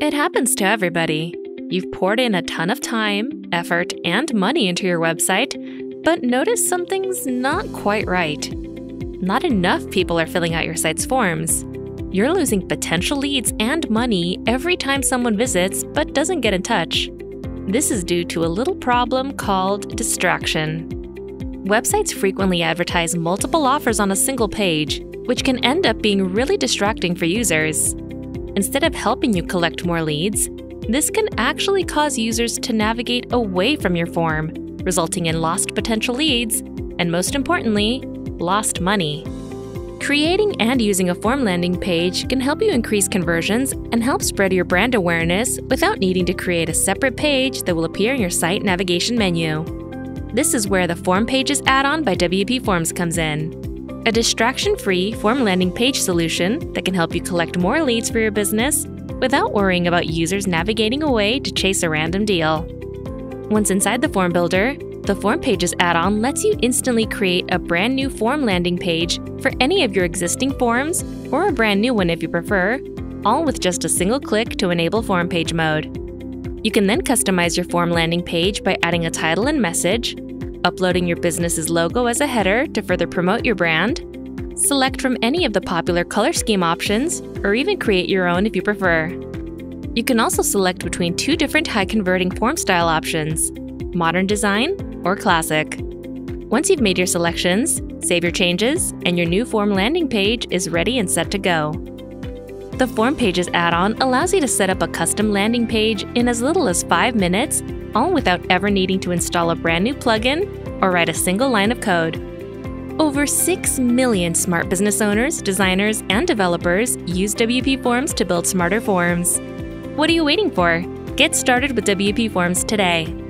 It happens to everybody. You've poured in a ton of time, effort, and money into your website, but notice something's not quite right. Not enough people are filling out your site's forms. You're losing potential leads and money every time someone visits but doesn't get in touch. This is due to a little problem called distraction. Websites frequently advertise multiple offers on a single page, which can end up being really distracting for users. Instead of helping you collect more leads, this can actually cause users to navigate away from your form, resulting in lost potential leads, and most importantly, lost money. Creating and using a form landing page can help you increase conversions and help spread your brand awareness without needing to create a separate page that will appear in your site navigation menu. This is where the Form Pages add-on by WPForms comes in. A distraction-free form landing page solution that can help you collect more leads for your business without worrying about users navigating away to chase a random deal. Once inside the Form Builder, the Form Pages add-on lets you instantly create a brand new form landing page for any of your existing forms or a brand new one if you prefer, all with just a single click to enable form page mode. You can then customize your form landing page by adding a title and message, uploading your business's logo as a header to further promote your brand, select from any of the popular color scheme options, or even create your own if you prefer. You can also select between two different high converting form style options modern design or classic. Once you've made your selections, save your changes, and your new form landing page is ready and set to go. The Form Pages add-on allows you to set up a custom landing page in as little as 5 minutes, all without ever needing to install a brand new plugin or write a single line of code. Over 6 million smart business owners, designers, and developers use WPForms to build smarter forms. What are you waiting for? Get started with WPForms today.